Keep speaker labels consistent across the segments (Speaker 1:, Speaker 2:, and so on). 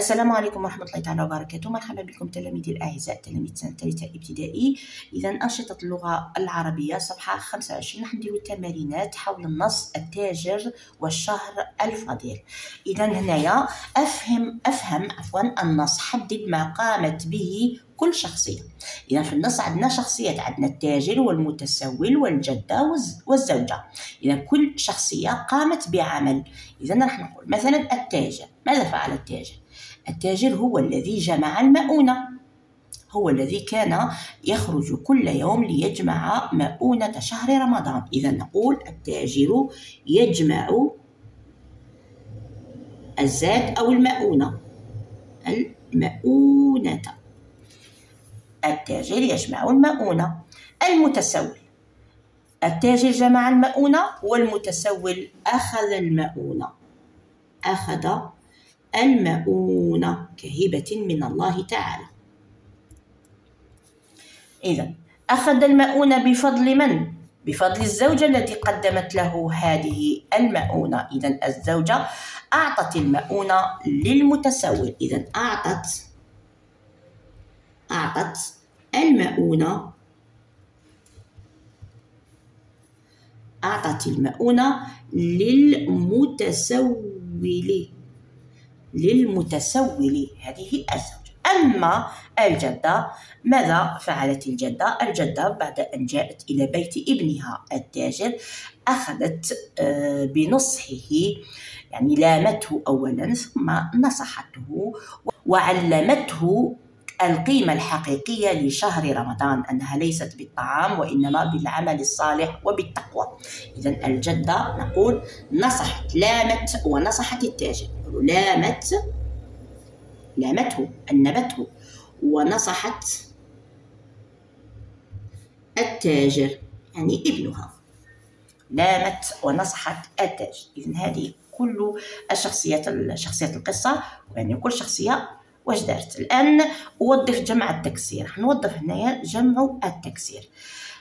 Speaker 1: السلام عليكم ورحمة الله تعالى وبركاته. مرحبا بكم تلاميذي الأعزاء تلاميذ سنة ثالثة ابتدائي. إذا أنشطة اللغة العربية صفحة 25 راح نديرو التمارينات حول النص التاجر والشهر الفضيل إذا هنايا أفهم أفهم عفوا النص حدد ما قامت به كل شخصية. إذا في النص عندنا شخصيات عندنا التاجر والمتسول والجدة والزوجة. إذا كل شخصية قامت بعمل. إذا راح نقول مثلا التاجر. ماذا فعل التاجر؟ التاجر هو الذي جمع المؤونة. هو الذي كان يخرج كل يوم ليجمع مؤونة شهر رمضان. إذا نقول التاجر يجمع الزاد أو المؤونة. المؤونة. التاجر يجمع المؤونة. المتسول. التاجر جمع المؤونة والمتسول أخذ المؤونة. أخذ المؤونة كهبة من الله تعالى. إذا أخذ المؤونة بفضل من؟ بفضل الزوجة التي قدمت له هذه المؤونة. إذا الزوجة أعطت المؤونة للمتسول. إذا أعطت أعطت المؤونة أعطت المؤونة للمتسول. للمتسول هذه الزوجة أما الجدة ماذا فعلت الجدة؟ الجدة بعد أن جاءت إلى بيت ابنها التاجر أخذت آه، بنصحه يعني لامته أولا ثم نصحته وعلمته القيمة الحقيقية لشهر رمضان أنها ليست بالطعام وإنما بالعمل الصالح وبالتقوى. إذا الجدة نقول نصحت لامت ونصحت التاجر. لامت لامته أنبته ونصحت التاجر يعني ابنها. لامت ونصحت التاجر. إذن هذه كل الشخصيات شخصيات القصة يعني كل شخصية واش دارت؟ الآن أوظف جمع التكسير. حنوظف هنايا جمع التكسير.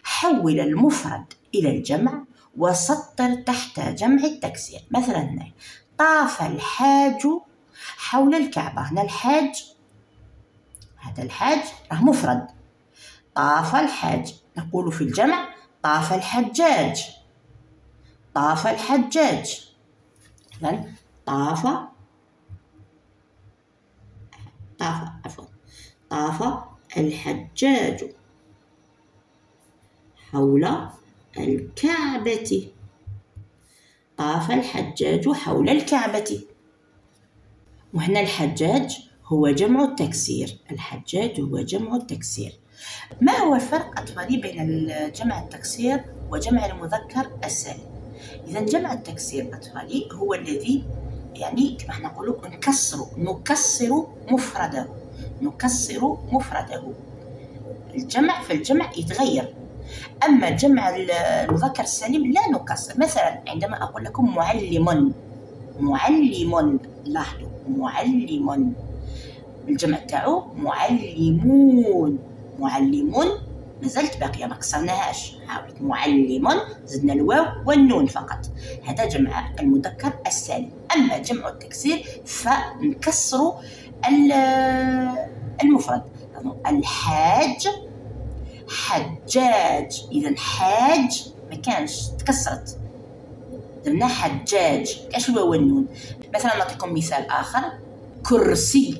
Speaker 1: حول المفرد إلى الجمع وسطر تحت جمع التكسير. مثلا هنا. طاف الحاج حول الكعبة. هنا الحاج هذا الحاج راه مفرد. طاف الحاج. نقول في الجمع طاف الحجاج. طاف الحجاج. إذن طاف طاف عفوا. طاف الحجاج حول الكعبة. طاف الحجاج حول الكعبة. وهنا الحجاج هو جمع التكسير. الحجاج هو جمع التكسير. ما هو الفرق أطفالي بين جمع التكسير وجمع المذكر السالم؟ إذا جمع التكسير أطفالي هو الذي يعني كما نقول نكسر نكسر مفرده نكسر مفرده. الجمع في الجمع يتغير. أما جمع المذكر السالم لا نكسر. مثلا عندما أقول لكم معلم معلم لاحظوا معلم الجمع تاعو معلمون. معلمون مازالت باقية ما كسرناهاش. معلم زدنا الواو والنون فقط. هذا جمع المذكر السالم. أما جمع التكسير فنكسر المفرد. الحاج حجاج. اذا حاج ما كانش تكسرت. درنا حجاج. كاش الواو والنون مثلا نعطيكم مثال آخر. كرسي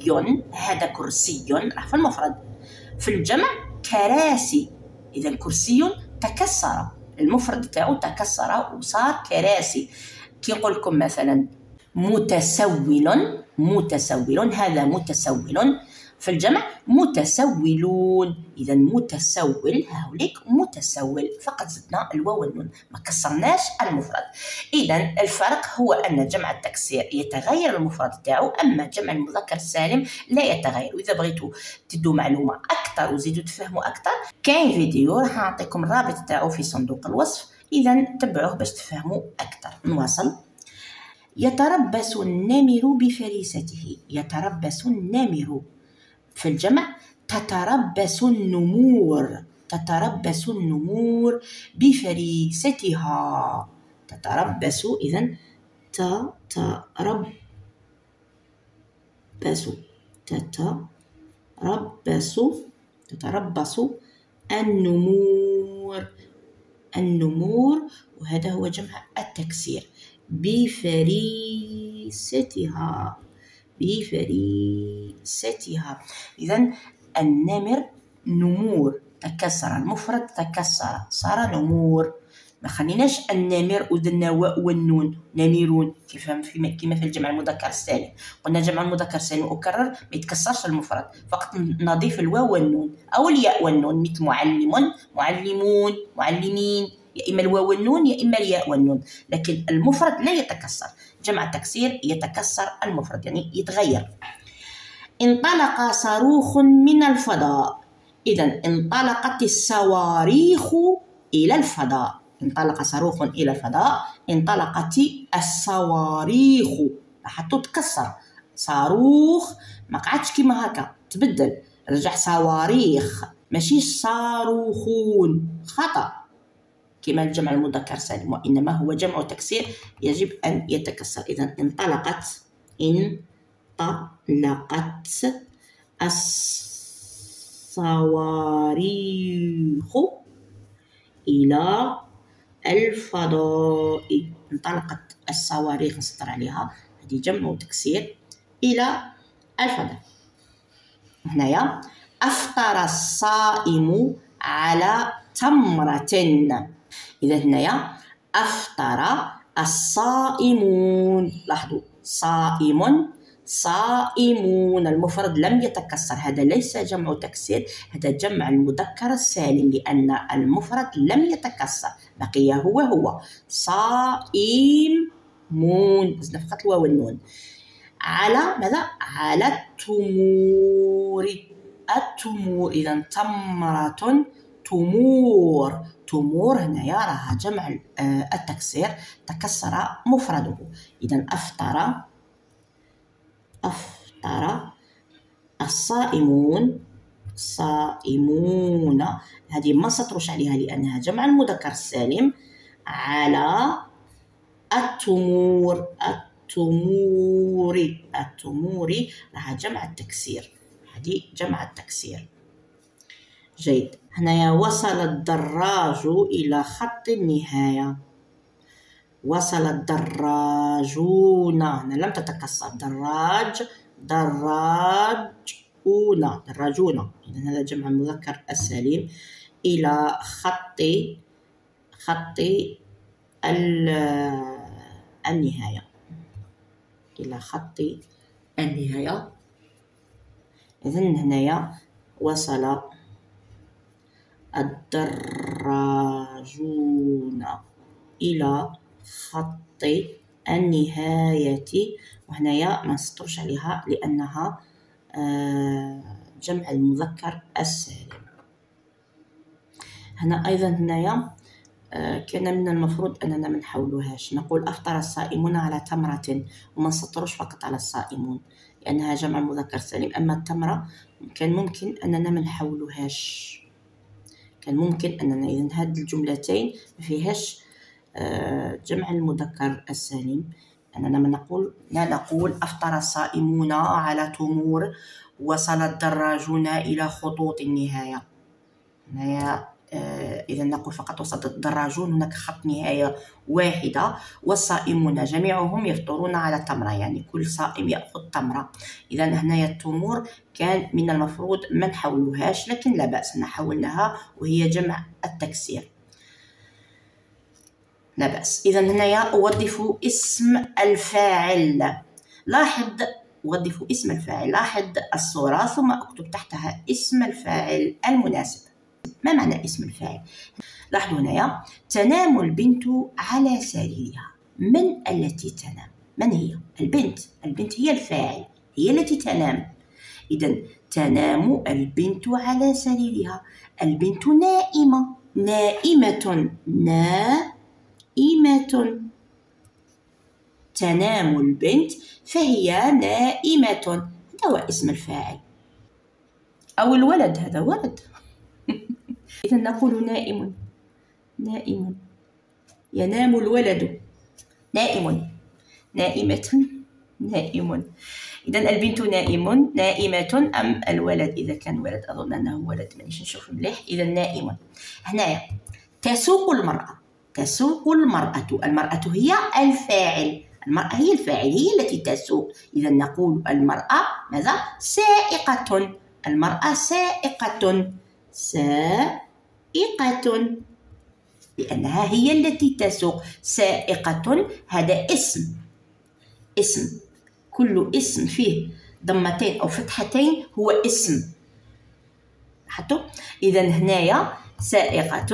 Speaker 1: هذا كرسي راه في المفرد في الجمع كراسي. اذا كرسي تكسر. المفرد تاعو تكسر وصار كراسي. كي نقول لكم مثلا متسول متسول هذا متسول في الجمع. متسولون. إذا متسول هاوليك متسول. فقط زدنا الواو والنون ما كسرناش المفرد. إذا الفرق هو أن جمع التكسير يتغير المفرد تاعو أما جمع المذكر السالم لا يتغير. واذا بغيتوا تدوا معلومة أكثر وزيدوا تفهموا أكثر كاين فيديو راح نعطيكم الرابط تاعو في صندوق الوصف. إذا تبعوه باش تفهموا أكثر. نواصل. يتربص النمر بفريسته يتربص النمر. في الجمع تتربص النمور تتربص النمور بفريستها. تتربص إذا تتربص تتربص تتربص النمور النمور. وهذا هو جمع التكسير. بفريستها. بفريستها. إذا النمر نمور تكسر. المفرد تكسر. صار نمور. ما خليناش النمر ودنا والنون. نمرون. كيف في كما في الجمع المذكر السالم. قلنا جمع المذكر السالم اكرر ما يتكسرش المفرد. فقط نضيف الواو والنون. أو الياء والنون. مثل معلم معلمون معلمين. يا إما الواو والنون يا إما الياء والنون لكن المفرد لا يتكسر. جمع التكسير يتكسر المفرد يعني يتغير. انطلق صاروخ من الفضاء. إذا انطلقت الصواريخ إلى الفضاء. انطلق صاروخ إلى الفضاء انطلقت الصواريخ. راح تتكسر صاروخ ما قعدش كيما هكا تبدل. رجع صواريخ. ماشي صاروخون. خطأ. كما الجمع المذكر سالم وإنما هو جمع تكسير يجب أن يتكسر. إذا انطلقت انطلقت الصواريخ إلى الفضاء. انطلقت الصواريخ نسطر عليها. هذه جمع تكسير إلى الفضاء. هنايا أفطر الصائم على تمرة. إذا هنايا أفطر الصائمون. لاحظوا صائم صائمون. المفرد لم يتكسر. هذا ليس جمع تكسير هذا جمع المذكر السالم لأن المفرد لم يتكسر بقي هو هو. صائمون. فقط الواو والنون. على ماذا؟ على التمور. التمور إذا تمرة تمور. تمور هنايا راها جمع آه، التكسير تكسر مفرده. إذا أفطر أفطر الصائمون. صائمون. هذه ما سطرش عليها لأنها جمع المذكر السالم على التمور. التمور. التمور. راها جمع التكسير. هذه جمع التكسير. جيد. هنايا وصل الدراج إلى خط النهاية. وصل الدراجون هنا لم تتكسر. دراج دراجون دراجون إذا هذا جمع مذكر السليم إلى خط خط النهاية. إلى خط النهاية. إذن هنايا وصل الدراجون إلى خط النهاية. وهنايا ما نسطرش عليها لأنها آه، جمع المذكر السالم. هنا أيضا هنايا آه، كان من المفروض أننا ما نحولوهاش نقول أفطر الصائمون على تمرة وما نسطروش فقط على الصائمون لأنها جمع مذكر سالم. أما التمرة كان ممكن أننا ما نحولوهاش كان ممكن أننا إذا هذه الجملتين ما فيهاش آه، جمع المذكر السالم. أننا ما نقول لا نقول أفطر الصائمون على تمور وصل الدراجون إلى خطوط النهاية. هنايا إذا نقول فقط وسط الدراجون هناك خط نهاية واحدة والصائمون جميعهم يفطرون على تمرة يعني كل صائم يأخذ تمرة. إذا هنايا التمور كان من المفروض ما نحولوهاش لكن لا بأس نحولناها وهي جمع التكسير. لا بأس. إذا هنايا أوظف اسم الفاعل. لاحظ وظف اسم الفاعل. لاحظ الصورة ثم أكتب تحتها اسم الفاعل المناسب. ما معنى اسم الفاعل؟ لاحظوا هنايا تنام البنت على سريرها. من التي تنام؟ من هي؟ البنت. البنت هي الفاعل هي التي تنام. إذا تنام البنت على سريرها. البنت نائمة. نائمة. نائمة. تنام البنت فهي نائمة. هذا هو اسم الفاعل. أو الولد هذا ولد. إذا نقول نائم. نائم. ينام الولد. نائم. نائمة. نائم. إذا البنت نائم. نائمة أم الولد؟ إذا كان ولد أظن أنه ولد. مانيش نشوف مليح. إذا نائم. هنايا. تسوق المرأة. تسوق المرأة. المرأة هي الفاعل. المرأة هي الفاعل. هي التي تسوق. إذا نقول المرأة ماذا؟ سائقة. المرأة سائقة. سائقة. لأنها هي التي تسوق. سائقة هذا اسم. اسم. كل اسم فيه ضمتين أو فتحتين هو اسم. لاحظتوا؟ إذا هنايا سائقة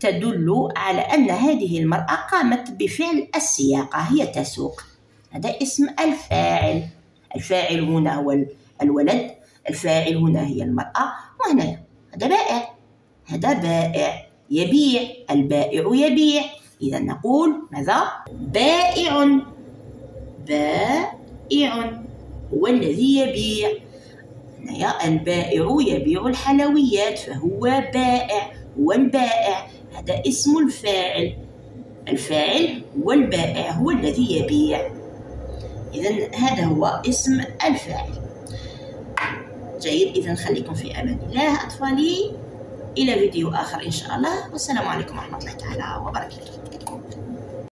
Speaker 1: تدل على أن هذه المرأة قامت بفعل السياقة هي تسوق. هذا اسم الفاعل. الفاعل هنا هو الولد الفاعل هنا هي المرأة وهنا هذا بائع. هذا بائع يبيع البائع يبيع. إذا نقول ماذا؟ بائع. بائع هو الذي يبيع. البائع يبيع الحلويات فهو بائع هو البائع. هذا اسم الفاعل. الفاعل هو البائع هو الذي يبيع. إذا هذا هو اسم الفاعل. جيد إذا خليكم في أمان الله. أطفالي إلى فيديو آخر إن شاء الله. والسلام عليكم ورحمة الله تعالى وبركاته.